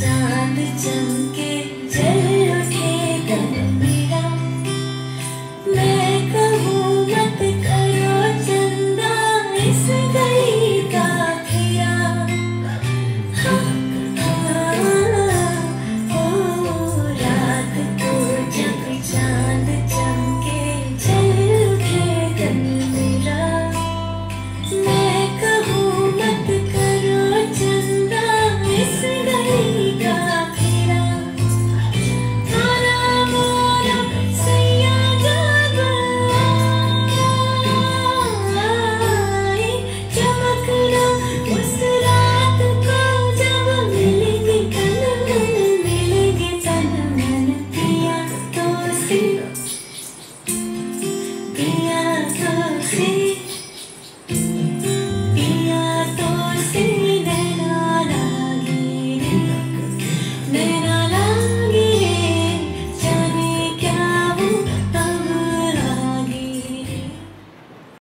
चाँद चमके cook, feed.